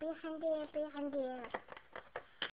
Pilihan.